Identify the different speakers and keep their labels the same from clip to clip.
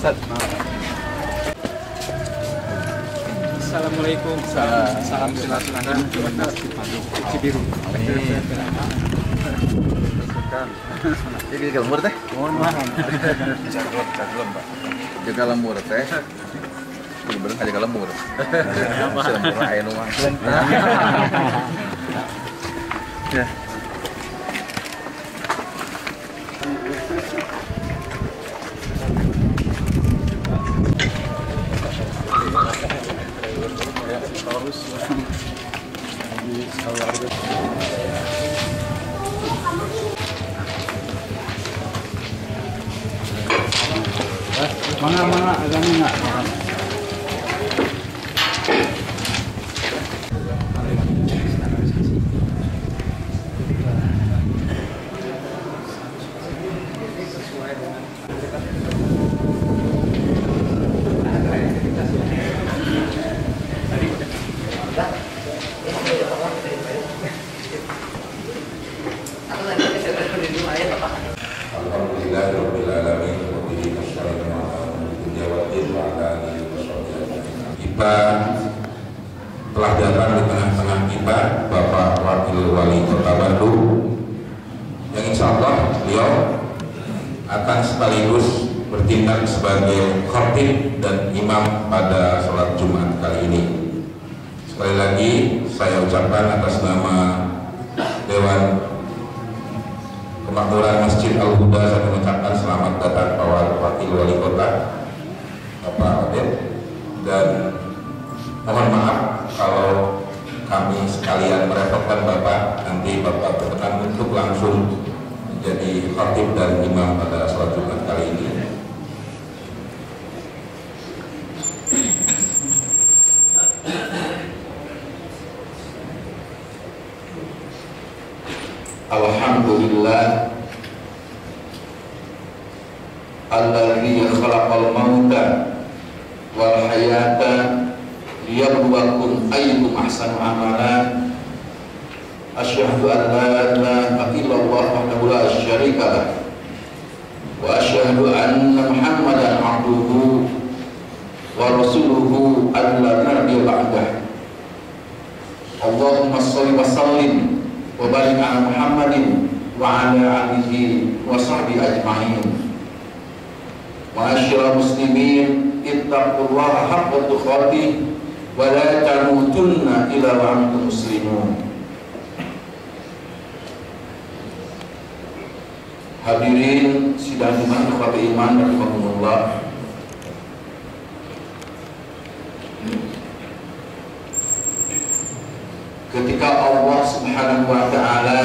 Speaker 1: Assalamualaikum. Salam, silaturahmi. Cibiru.
Speaker 2: Jadi jaga lembur teh.
Speaker 1: Mohon maaf.
Speaker 2: Jaga jaga Pak. Jaga lembur teh. Bener nggak jaga lembur. Bisa lembur ayo mah. Ya.
Speaker 3: Sekalian merepotkan Bapak nanti Bapak berkenan untuk langsung menjadi khatib dan imam pada sholat Jumat kali ini. حق تقاته ولا تموتن إلا وأنتم مسلمون Hadirin sidang iman kepada iman dan rahimahullah ketika Allah Subhanahu wa taala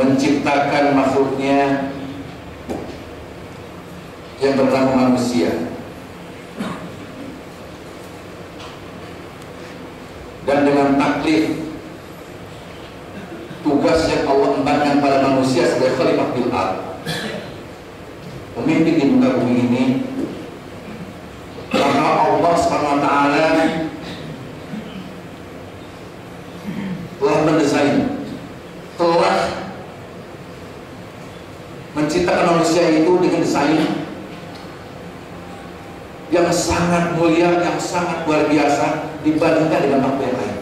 Speaker 3: menciptakan makhluknya yang bernama manusia. Dan dengan taklif tugas yang Allah embankan pada manusia sebagai khalifah bil pemimpin di muka bumi ini maka Allah SWT telah mendesain telah menciptakan manusia itu dengan desain yang sangat mulia, yang sangat luar biasa dibandingkan dengan makhluk yang lain.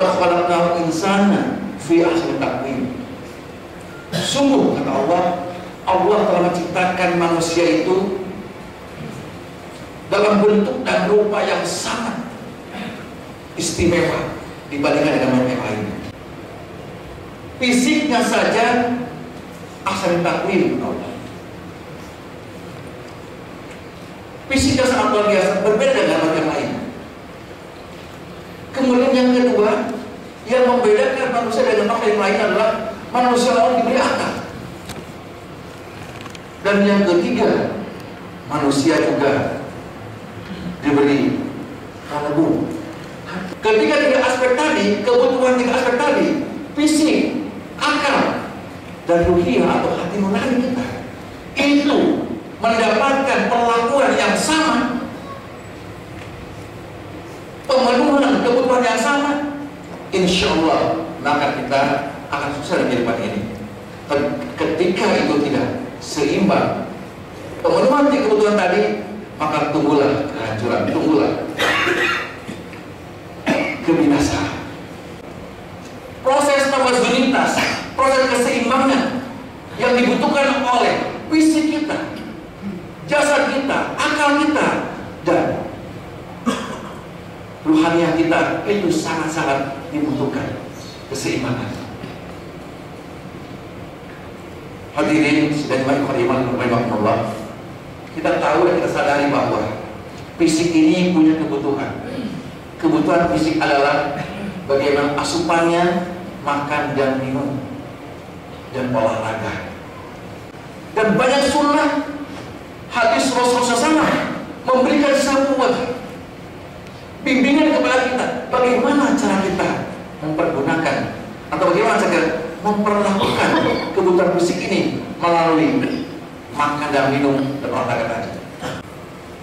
Speaker 3: Khalaqnal insana fi ahsani taqwim. Sungguh kata Allah, Allah telah menciptakan manusia itu dalam bentuk dan rupa yang sangat istimewa dibandingkan dengan makhluk yang lain. Fisiknya saja ahsan takwim Allah. Fisiknya sangat luar biasa, berbeda dengan yang lain. Kemudian yang kedua, yang membedakan manusia dengan makhluk yang lain adalah manusia lawan diberi akal. Dan yang ketiga, manusia juga diberi kalbu. Ketika tiga aspek tadi, kebutuhan tiga aspek tadi, fisik, akal, dan ruhiyah atau hati nurani kita, mendapatkan perlakuan yang sama, pemenuhan kebutuhan yang sama, insya Allah maka kita akan susah di kehidupan ini. Ketika itu tidak seimbang, pemenuhan kebutuhan tadi, maka tunggulah kehancuran, tunggulah kebinasaan. Proses tawazunitas, proses keseimbangan yang dibutuhkan oleh fisik kita, jasad kita, akal kita, dan ruhaniah kita itu sangat-sangat dibutuhkan keseimbangan. Hadirin dan iman Allah, kita tahu dan kita sadari bahwa fisik ini punya kebutuhan. Kebutuhan fisik adalah bagaimana asupannya makan dan minum dan olahraga. Dan banyak sunnah hadis Rasulullah SAW memberikan sebuah bimbingan kepada kita bagaimana cara kita mempergunakan atau bagaimana cara memperlakukan kebutuhan fisik ini melalui makan dan minum dan olahraga tadi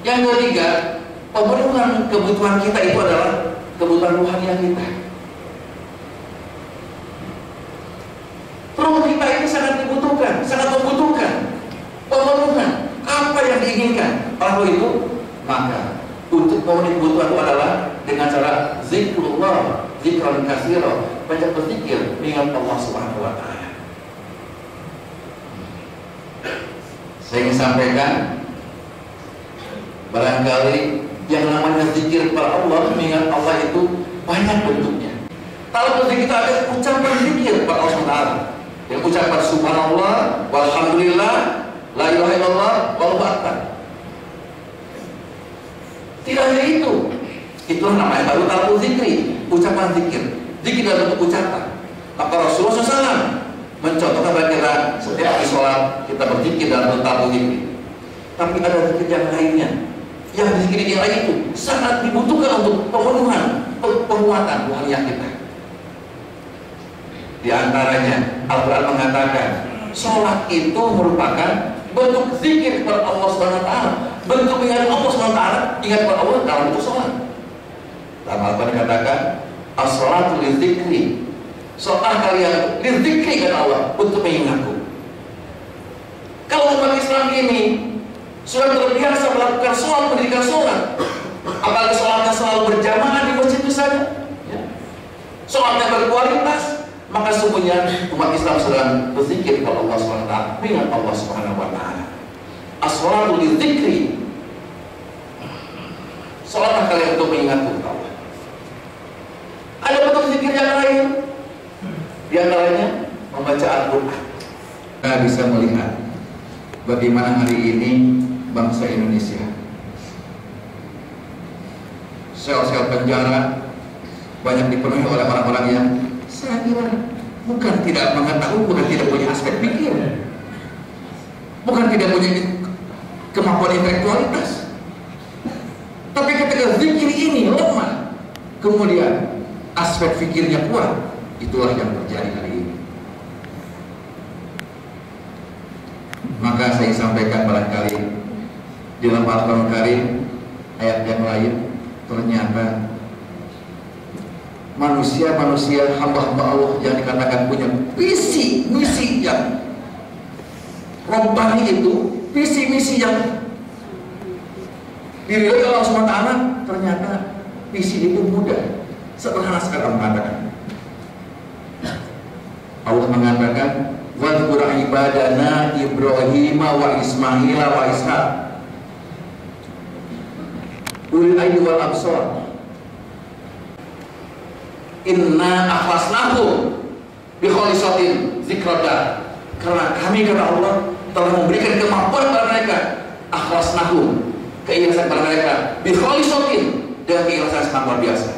Speaker 3: yang ketiga pemenuhan kebutuhan kita itu adalah kebutuhan rohani kita. Roh kita ini sangat dibutuhkan, sangat membutuhkan pemenuhan apa yang oleh itu maka untuk memenuhi kebutuhan adalah dengan cara zikrullah, zikran kasiro, banyak berzikir mengingat Allah Subhanahu wa taala. Saya ingin sampaikan barangkali yang namanya zikir kepada Allah mengingat Allah itu banyak bentuknya kalau bentuk kita ada ucapan zikir kepada Allah SWT yang ucapan subhanallah walhamdulillah la ilaha illallah wallahu akbar tidak hanya itu. Itulah namanya baru tabu zikri ucapan zikir. Zikir dalam bentuk ucapan. Maka Rasulullah SAW mencontohkan kira setiap hari sholat kita berzikir dalam bentuk tabu zikri. Tapi ada zikir yang lainnya. Yang di yang lain itu sangat dibutuhkan untuk pemenuhan penguatan rohaniah kita. Di antaranya Al-Quran mengatakan sholat itu merupakan bentuk zikir kepada Allah Subhanahu bentuk ingat Allah Taala, ingat kepada Allah dalam bentuk sholat. Dalam Al-Quran dikatakan as-salatu lidzikri. Sholat kalian lidzikri kata Allah untuk mengingatku. Kalau umat Islam ini sudah terbiasa melakukan sholat, mendirikan sholat. Apalagi sholatnya selalu berjamaah di masjid itu saja. Ya. Sholatnya berkualitas, maka sungguhnya umat Islam sedang berzikir kepada Allah SWT, mengingat Allah Subhanahu Wa Taala. As-sholatu. Sholatlah kalian untuk mengingat Allah. Ada bentuk zikir yang lain. Di antaranya membaca Al-Quran. Kita bisa melihat bagaimana hari ini bangsa Indonesia. Sel-sel penjara banyak dipenuhi oleh orang-orang yang saya kira bukan tidak mengetahui, bukan tidak punya aspek pikir, bukan tidak punya kemampuan intelektualitas. Tapi ketika zikir ini lemah, kemudian aspek pikirnya kuat, itulah yang terjadi hari ini. Maka saya sampaikan barangkali di dalam Al-Quran Karim ayat yang lain ternyata manusia-manusia hamba-hamba Allah yang dikatakan punya visi misi yang robbani itu visi misi yang dirilis Allah SWT ternyata visi itu mudah. Sederhana sekali mengatakan. Allah mengatakan Wadhkur ibadana Ibrahim wa Ismail wa Ishaq. Ulil aidi wal absar. Inna akhlasnahum bi khalisatin zikrada karena kami kata Allah telah memberikan kemampuan kepada mereka. Akhlasnahum keikhlasan kepada mereka. Bikhalisotin dengan keikhlasan sangat luar biasa.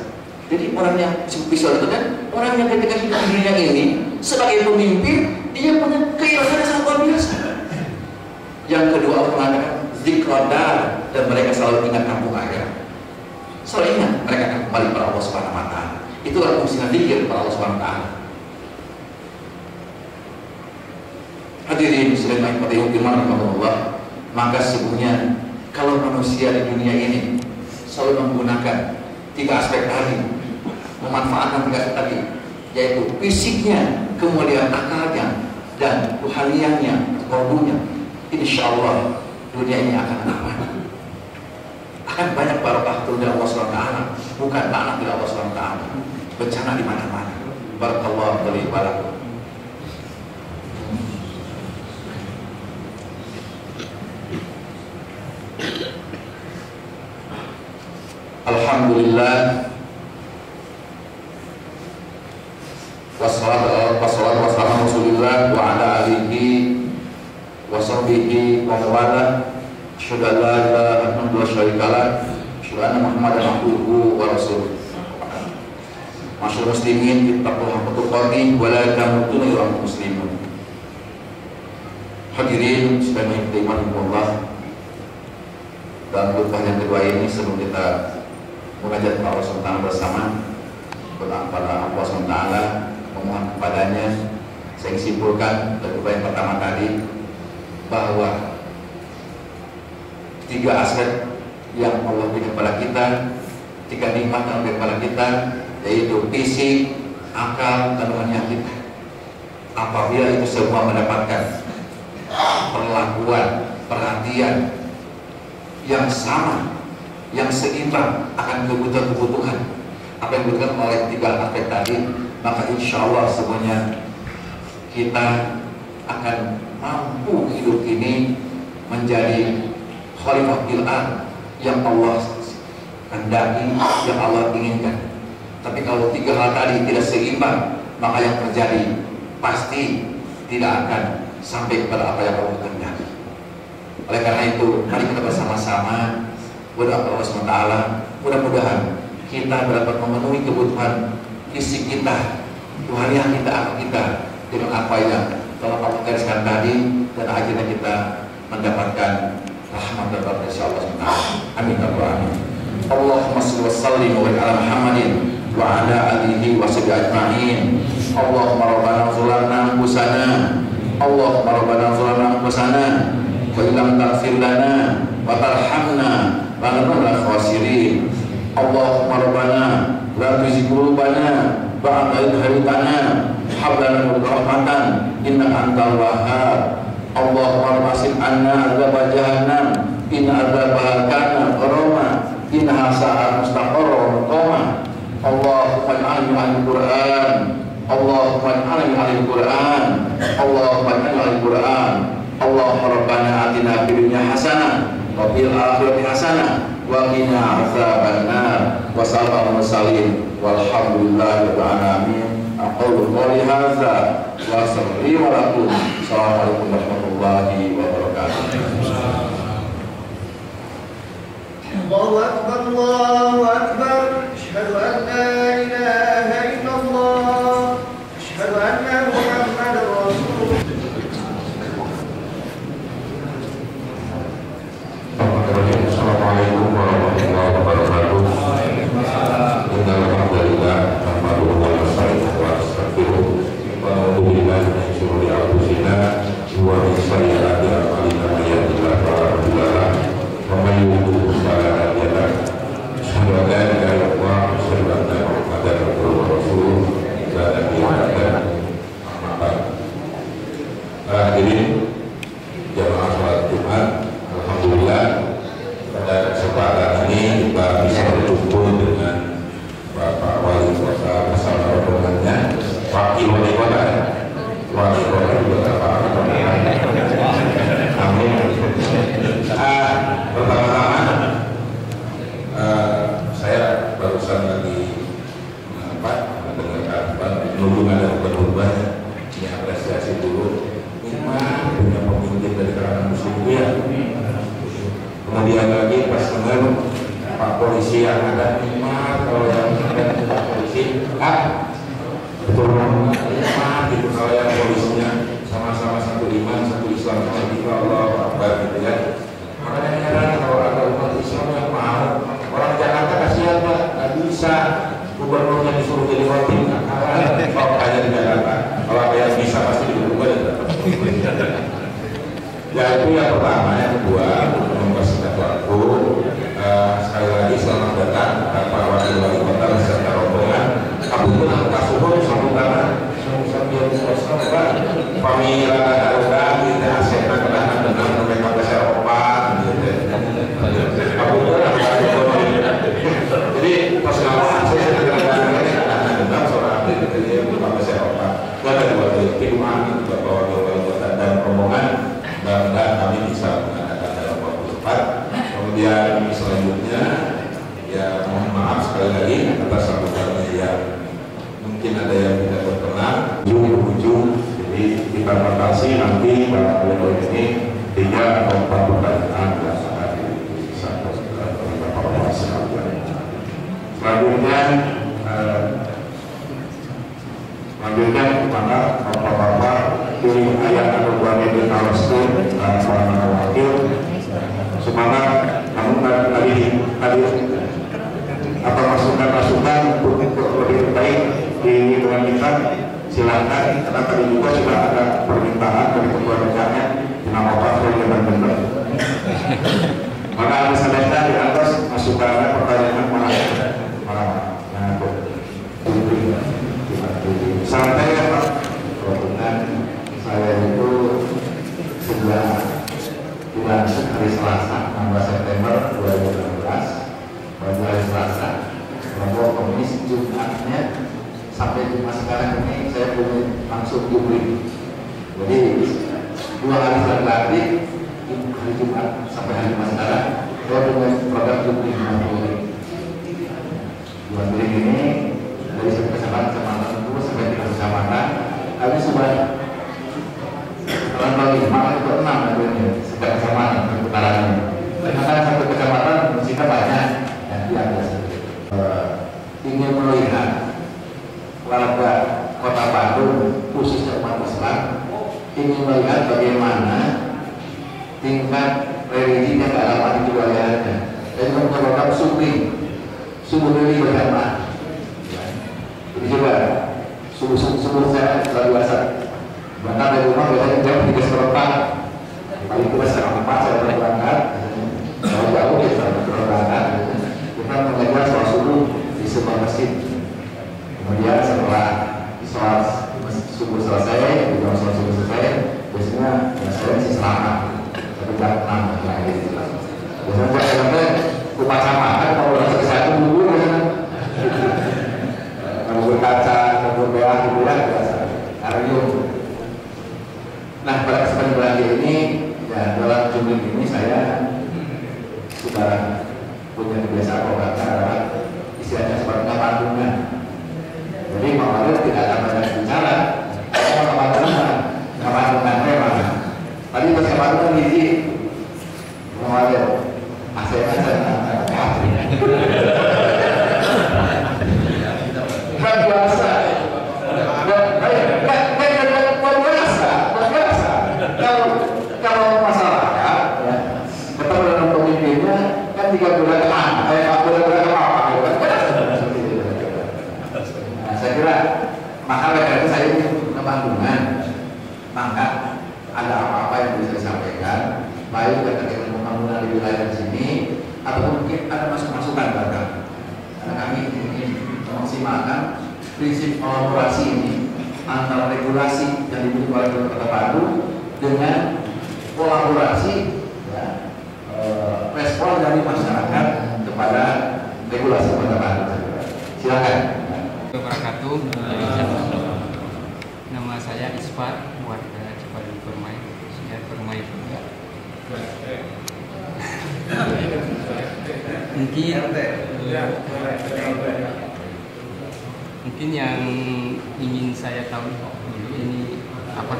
Speaker 3: Jadi orang yang itu kan orang yang ketika hidup di dunia ini sebagai pemimpin dia punya keikhlasan yang sangat luar biasa. Yang kedua Allah mengatakan? Zikrodar dan mereka selalu ingat kampung akhirat selalu ingat mereka akan kembali kepada Allah Subhanahu Wa Taala. Itulah fungsinya zikir kepada Allah Subhanahu Wa Taala. Hadirin muslim yang iman Allah, maka sesungguhnya kalau manusia di dunia ini selalu menggunakan tiga aspek tadi, memanfaatkan tiga aspek tadi, yaitu fisiknya, kemudian akalnya, dan rohaniannya, rohnya, insya Allah dunia ini akan aman. Akan banyak barokah dari Allah SWT, bukan tanah dari Allah SWT, bencana di mana-mana. Barakallahu dari barakallahu. Alhamdulillah. Wassalatu wassalamu wassalamu Rasulillah wa ala alihi wa sahbihi wa mawala. Asyhadu an la ilaha illallah syarika lah. Asyhadu anna Muhammadan abduhu wa rasuluh. Masyaallah muslimin ittaqullaha haqqa tuqatih wa la tamutunna illa muslimun. Hadirin sekalian iman Allah. Dalam khutbah yang kedua ini sebelum kita mengajak Allah SWT bersama kepada Allah SWT memohon kepadanya saya simpulkan dari yang pertama tadi bahwa tiga aspek yang Allah berikan kepada kita tiga nikmat yang berikan kepada kita yaitu fisik, akal, dan rohnya kita. Apabila itu semua mendapatkan perlakuan, perhatian yang sama yang seimbang akan kebutuhan-kebutuhan. Apa yang dibutuhkan oleh tiga aspek tadi maka insya Allah semuanya kita akan mampu hidup ini menjadi khalifah fil yang Allah hendaki yang Allah inginkan. Tapi kalau tiga hal tadi tidak seimbang maka yang terjadi pasti tidak akan sampai kepada apa yang Allah kehendaki. Oleh karena itu mari kita bersama-sama kepada Allah SWT mudah-mudahan kita dapat memenuhi kebutuhan fisik kita rohaniah kita akal kita dengan apa yang telah Allah gariskan tadi dan akhirnya kita mendapatkan rahmat dan berkat Allah SWT amin ya amin Allahumma salli wa sallim wa ala Muhammadin wa ala alihi wa sahbihi ajma'in. Allahumma rabbana zulana anfusana. Allahumma rabbana zulana anfusana. Wa illam taghfir lana wa tarhamna Bagaimana khasirin? Allahumma rabbana La tuzigh qulubana Ba'da idh hadaytana Hab lana min antal wahhab. Allahumma rabbasib anna adzab jahannam Inna adzabaha kana gharama Innaha sa'at mustaqarra wa muqama Allahumma ij'alni ahli Qur'an Allahumma ij'alni ahli Qur'an Allahumma ij'alni ahli Qur'an Allahumma rabbana atina fid hasanah wa fil akhirati hasanah wa qina azabannar. Wa sallallahu mursalin. Walhamdulillahi rabbil alamin. Aqulu qawli hadza. Wa astaghfiru wa lakum. Assalamu warahmatullahi wabarakatuh.
Speaker 4: Allahu akbar Allahu akbar. Asyhadu an
Speaker 3: karena tadi juga sudah ada permintaan dari nama Pak Freddy dan benar maka harus ada di atas masukannya pertanyaan mana? Mana? Nah, santai ya Pak. Kebetulan saya itu sudah bulan hari Selasa 16 September 2016 pada hari Selasa Rabu Kamis Jumatnya sampai Jumat sekarang ini saya punya langsung jumlah jadi dua hari setelah lagi hari Jumat sampai hari Jumat sekarang saya punya program jumlah dua dua miring ini dari satu kecamatan kecamatan itu sampai tiga kecamatan kami sudah setelah lima itu enam namanya setiap kecamatan ini. Karena kan satu kecamatan kita banyak yang biasa ingin melihat warga kota Bandung khususnya umat Islam ingin melihat bagaimana tingkat religi dan keagamaan di wilayahnya dan menyebabkan suku subuh religi berjamaah jadi coba subuh subuh saya luar biasa. Bahkan dari rumah biasanya jam tiga seperempat paling tidak setengah empat saya berangkat. Kalau jauh ya saya berangkat. Kita mengajar sholat subuh di sebuah masjid. Kemudian setelah sholat subuh selesai jam sholat subuh selesai biasanya ya saya masih selamat tapi jam enam lagi biasanya saya kata upacara kan kalau udah selesai itu dulu biasanya berkaca kalau berbelah gitu ya biasa Nah pada kesempatan belanja ini ya dalam jumlah ini saya sudah punya kebiasaan kalau kata adalah istilahnya seperti pantungan. Jadi Pak Walid tidak akan banyak bicara, saya mau pantungan, pantungan memang. Pas pantungan gizi, Pak Walid, asal Kan biasa, kalau kalau masyarakat ya ketemu dengan pemimpinnya kan tiga bulan ah eh empat bulan bulan apa gitu kan seperti itu. Nah, saya kira maka oleh karena itu saya ingin kebanggungan maka ada apa-apa yang bisa disampaikan baik terkait dengan pembangunan di wilayah sini atau mungkin ada masukan-masukan bahkan karena kami ingin memaksimalkan prinsip kolaborasi ini antara regulasi yang dimiliki oleh Kota Bandung dengan kolaborasi ya, eh, respon dari masyarakat kepada regulasi Kota Bandung. Silakan.
Speaker 5: wabarakatuh. Nama saya Isfar, warga Cipadu Permai. Saya Permai juga. Mungkin mungkin yang ingin saya tahu dulu ini apa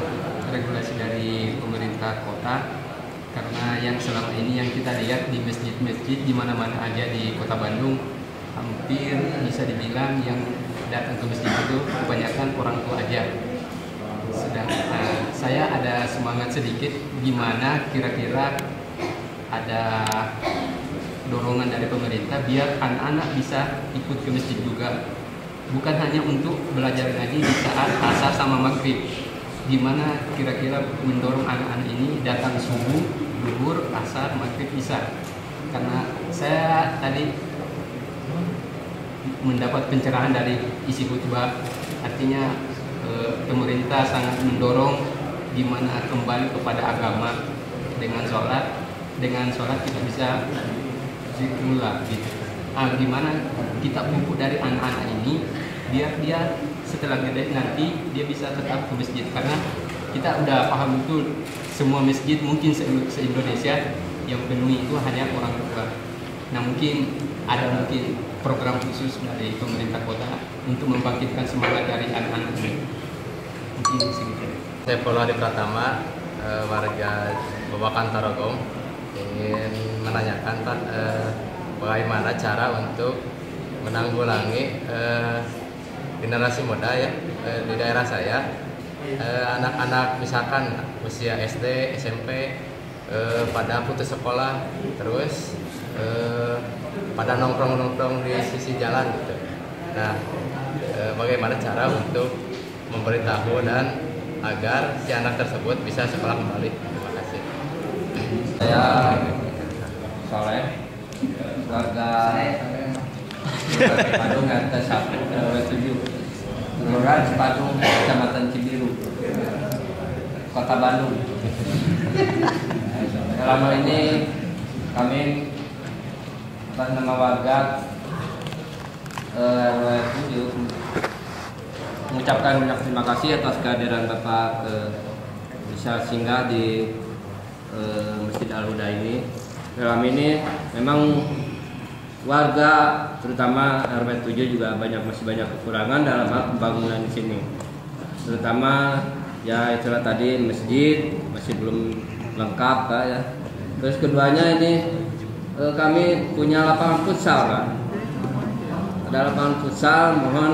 Speaker 5: regulasi dari pemerintah kota? Karena yang selama ini yang kita lihat di masjid-masjid di mana-mana aja di kota Bandung hampir bisa dibilang yang datang ke masjid itu kebanyakan orang tua aja. Sedang nah, saya ada semangat sedikit gimana kira-kira ada dorongan dari pemerintah biar anak-anak bisa ikut ke masjid juga bukan hanya untuk belajar ngaji di saat asar sama maghrib. Gimana kira-kira mendorong anak-anak ini datang subuh duhur asar maghrib bisa karena saya tadi mendapat pencerahan dari isi khutbah. Artinya eh, pemerintah sangat mendorong gimana kembali kepada agama dengan sholat dengan sholat kita bisa zikrullah gitu. Ah, gimana kita pupuk dari anak-anak ini biar dia setelah gede nanti dia bisa tetap ke masjid. Karena kita udah paham betul semua masjid mungkin se Indonesia yang penuhi itu hanya orang tua. Nah mungkin ada mungkin program khusus dari pemerintah kota untuk membangkitkan semangat dari anak-anak ini. Mungkin segitu
Speaker 6: saya Polo Adi Pratama eh, warga Babakan Tarogong. Ingin menanyakan Pak eh, bagaimana cara untuk menanggulangi eh, generasi muda ya eh, di daerah saya eh, anak-anak misalkan usia SD SMP eh, pada putus sekolah terus eh, pada nongkrong-nongkrong di sisi jalan gitu. Nah, eh, bagaimana cara untuk memberitahu dan agar si anak tersebut bisa sekolah kembali? Terima kasih.
Speaker 5: saya Soleh warga Bandung RT 1 RW 7 Kelurahan Cipadung Kecamatan Cibiru Kota Bandung Dalam hal ini kami atas nama warga eh, RW 7 mengucapkan banyak terima kasih atas kehadiran Bapak eh, bisa singgah di eh, Masjid Al Huda ini. Dalam ini memang warga terutama RW 7 juga banyak masih banyak kekurangan dalam hal pembangunan di sini. Terutama ya istilah tadi masjid masih belum lengkap Pak ya. Terus keduanya ini eh, kami punya lapangan futsal Pak. Ada lapangan futsal mohon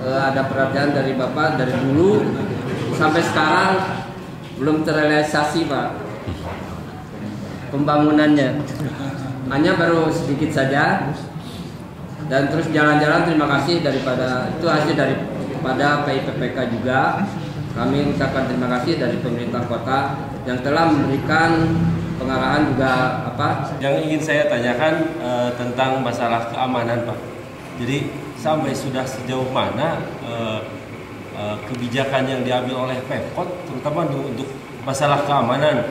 Speaker 5: eh, ada perhatian dari Bapak dari dulu sampai sekarang belum terrealisasi Pak pembangunannya hanya baru sedikit saja dan terus jalan-jalan terima kasih daripada itu hasil daripada PIPPK juga kami ucapkan terima kasih dari pemerintah kota yang telah memberikan pengarahan juga apa
Speaker 7: Yang ingin saya tanyakan eh, tentang masalah keamanan, Pak. Jadi sampai sudah sejauh mana eh, eh, kebijakan yang diambil oleh Pemkot, terutama untuk masalah keamanan.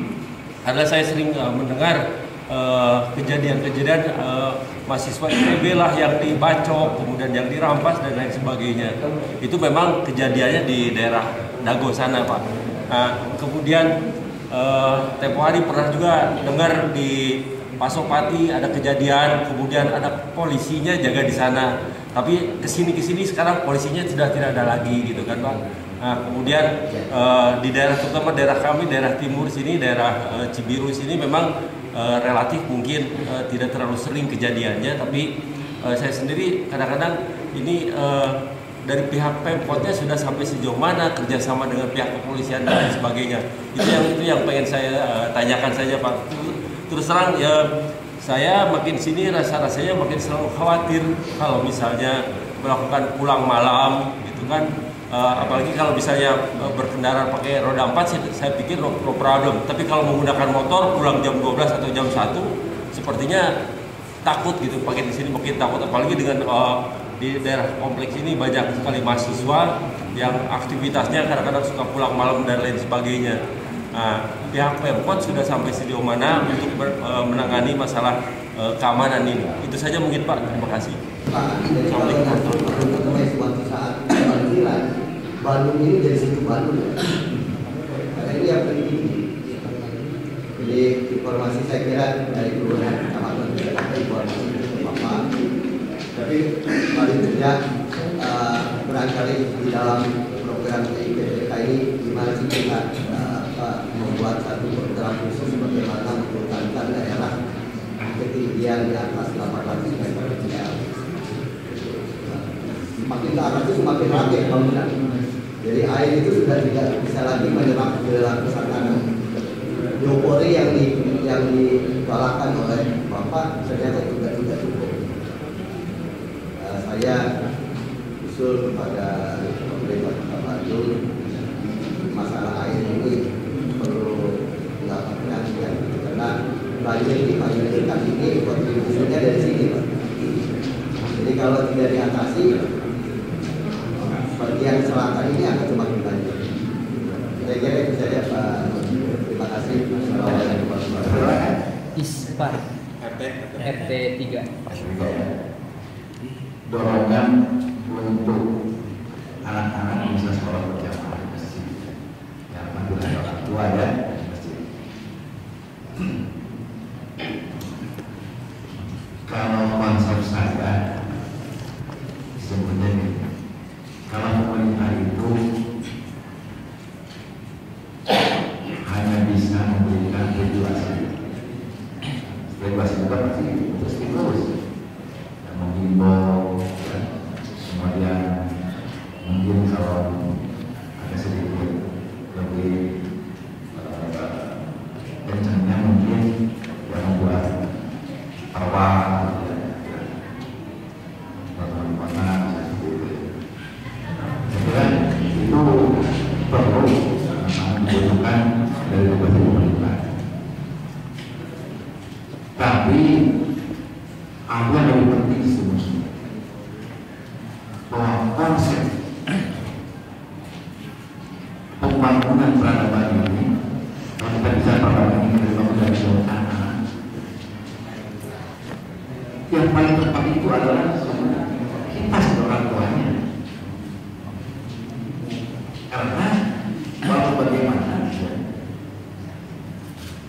Speaker 7: Karena saya sering mendengar eh, kejadian-kejadian eh, mahasiswa IPB lah yang dibacok, kemudian yang dirampas dan lain sebagainya. Itu memang kejadiannya di daerah Dago sana, Pak. Nah, kemudian Eh, tempo hari pernah juga dengar di Pasopati ada kejadian, kemudian ada polisinya jaga di sana. Tapi ke sini ke sini sekarang polisinya sudah tidak ada lagi gitu kan pak. Nah kemudian eh, di daerah terutama daerah kami daerah timur sini daerah eh, Cibiru sini memang eh, relatif mungkin eh, tidak terlalu sering kejadiannya, tapi eh, saya sendiri kadang-kadang ini eh, dari pihak pemkotnya sudah sampai sejauh mana kerjasama dengan pihak kepolisian dan lain sebagainya. Itu yang itu yang pengen saya eh, tanyakan saja pak. Terus terang ya saya makin sini rasa rasanya makin selalu khawatir kalau misalnya melakukan pulang malam gitu kan Eh, apalagi kalau misalnya eh, berkendara pakai roda 4 sih saya pikir no, no problem tapi kalau menggunakan motor pulang jam 12 atau jam 1 sepertinya takut gitu pakai di sini makin takut apalagi dengan eh, di daerah kompleks ini banyak sekali mahasiswa yang aktivitasnya kadang-kadang suka pulang malam dan lain sebagainya. Nah, pihak Pemkot sudah sampai sejauh mana untuk ber- eh, menangani masalah eh, keamanan ini? Itu saja mungkin Pak. Terima kasih.
Speaker 8: Pak, dari kalau untuk suatu saat panggilan Bandung ini jadi situ Bandung ya. Karena ini yang penting. Jadi informasi saya kira dari kelurahan kecamatan tidak ada informasi Bapak. Tapi paling tidak barangkali di dalam program IPPK ini gimana sih kita apa, membuat satu program khusus bagaimana menghutankan daerah ketinggian di atas 800 meter. Semakin ke atas itu semakin rapi bangunan. Jadi air itu sudah tidak bisa lagi menyerap ke lapisan tanah. Yang di yang digalakan oleh Bapak ternyata juga tidak cukup. Eh, saya usul kepada pemerintah Kota Bandung masalah air ini perlu dilakukan perhatian karena banjir di banjir ini kontribusinya dari sini. Jadi kalau tidak diatasi ini akan semakin banjir. Saya kira itu saja Pak. Terima kasih.
Speaker 9: Ispar RT 3
Speaker 3: dorongan untuk anak-anak bisa sekolah berjamaah di masjid. Ya, alhamdulillah orang tua ya di masjid. Kalau konsep saya sebenarnya ini, kalau pemerintah itu hanya bisa memberikan regulasi, regulasi juga pasti terus terus yang menghimbau ya. kemudian mungkin kalau ada sedikit lebih eh, kencangnya mungkin yang membuat awal kota seperti itu saya kira itu perlu karena dibutuhkan dari berbagai pemerintah tapi ada yang lebih penting sebenarnya bahwa konsep pembangunan peradaban ini kalau kita bisa peradaban ini dari bangun dari bawah tanah yang paling tepat itu adalah kita sebagai orang tuanya karena walau bagaimana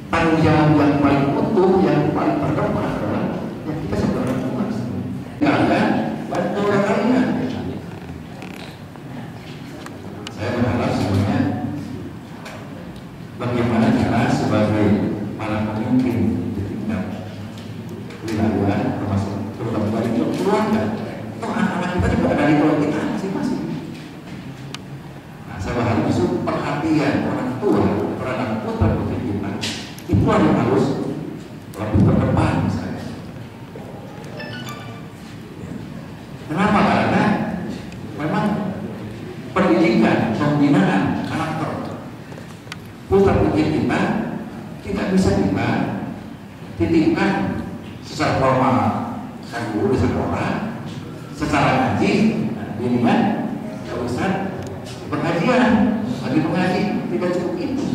Speaker 3: tanggung jawab yang paling utuh yang paling terdepan adalah yang kita sebagai orang tua kalian bantu orang kalian saya berharap semuanya bagaimana cara sebagai para pemimpin di tingkat wilayah termasuk terutama dari keluarga itu anak-anak kita juga dari keluarga kita masing-masing nah saya berharap justru perhatian orang tua terhadap putra putri kita itu yang harus lebih terdepan misalnya kenapa karena memang pendidikan pembinaan karakter putra putri kita bisa kita titipkan secara formal kan guru di secara ngaji bimbingan ya Ustaz pengajian bagi pengaji tidak cukup itu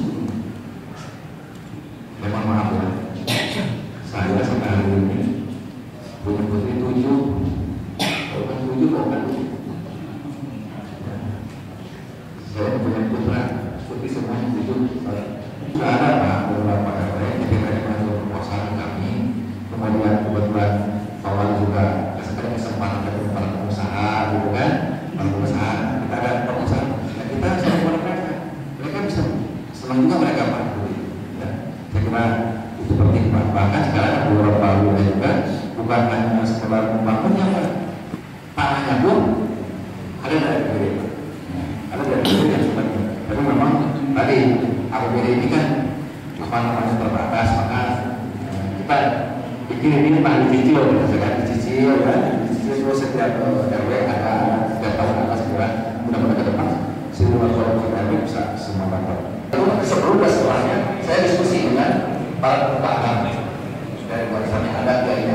Speaker 3: memang maaf ya saya sampai hari ini punya putri tujuh kalau kan tujuh kalau kan tujuh saya punya putra putri semuanya tujuh sudah ada pak beberapa RT ketika masuk proposal kami kemudian kebetulan awal juga kasih kesempatan ke para pengusaha gitu kan para pengusaha kita ada pengusaha ya kita sama mereka mereka bisa senang juga mereka pak ya, saya kira itu penting pak bahkan sekarang ada beberapa wilayah juga bukan hanya sekedar membangunnya pak tanahnya pun ada dari kiri Pak. ada kiri yang sebenarnya tapi memang tadi APBD ini kan apa namanya terbatas maka eh, kita bikin ini pak dicicil gitu kan dicicil ya. Dicicil terus setiap eh, RW ada tiga tahun atas segera mudah-mudahan ke depan semua kalau kita bisa semua kantor sebelum dan setelahnya saya diskusi dengan para pengusaha dari warisannya ada ada dari